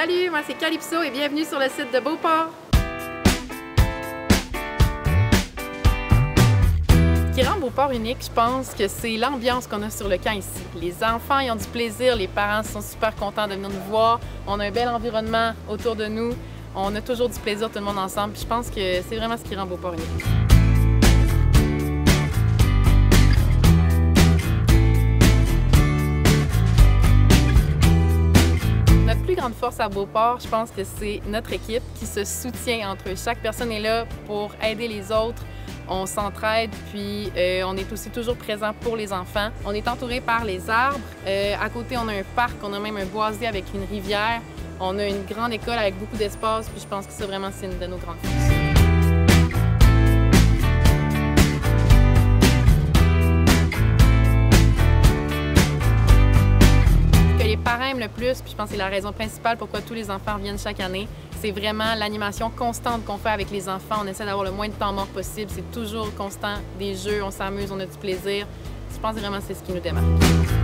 Salut, moi c'est Calypso et bienvenue sur le site de Beauport. Ce qui rend Beauport unique, je pense que c'est l'ambiance qu'on a sur le camp ici. Les enfants, ils ont du plaisir, les parents sont super contents de venir nous voir. On a un bel environnement autour de nous. On a toujours du plaisir tout le monde ensemble. Je pense que c'est vraiment ce qui rend Beauport unique. Grande force à Beauport, je pense que c'est notre équipe qui se soutient entre eux. Chaque personne est là pour aider les autres. On s'entraide, puis euh, on est aussi toujours présent pour les enfants. On est entouré par les arbres. Euh, à côté, on a un parc, on a même un boisier avec une rivière. On a une grande école avec beaucoup d'espace, puis je pense que ça vraiment, c'est une de nos grandes forces. Aiment le plus, puis je pense que c'est la raison principale pourquoi tous les enfants reviennent chaque année, c'est vraiment l'animation constante qu'on fait avec les enfants. On essaie d'avoir le moins de temps mort possible. C'est toujours constant, des jeux, on s'amuse, on a du plaisir. Je pense vraiment que c'est ce qui nous démarque.